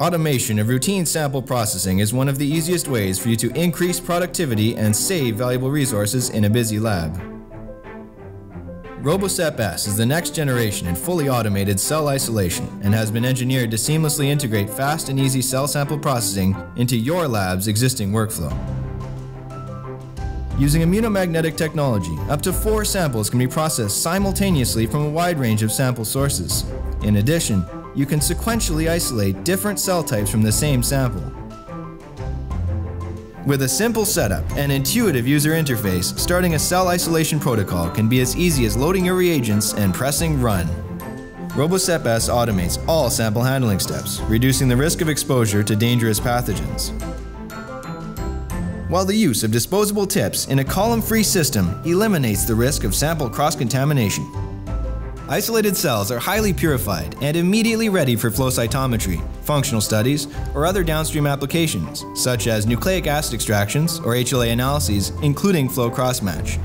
Automation of routine sample processing is one of the easiest ways for you to increase productivity and save valuable resources in a busy lab. RoboSep S is the next generation in fully automated cell isolation and has been engineered to seamlessly integrate fast and easy cell sample processing into your lab's existing workflow. Using immunomagnetic technology, up to four samples can be processed simultaneously from a wide range of sample sources. In addition, you can sequentially isolate different cell types from the same sample. With a simple setup and intuitive user interface, starting a cell isolation protocol can be as easy as loading your reagents and pressing run. RoboSep S automates all sample handling steps, reducing the risk of exposure to dangerous pathogens. While the use of disposable tips in a column-free system eliminates the risk of sample cross-contamination. Isolated cells are highly purified and immediately ready for flow cytometry, functional studies, or other downstream applications, such as nucleic acid extractions or HLA analyses, including flow crossmatch.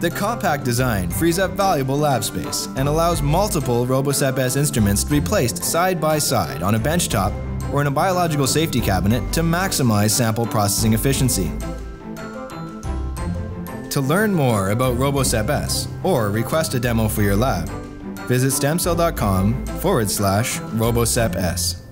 The compact design frees up valuable lab space and allows multiple RoboSep S instruments to be placed side by side on a benchtop or in a biological safety cabinet to maximize sample processing efficiency. To learn more about RoboSep S or request a demo for your lab, visit stemcell.com forward slash RoboSep S.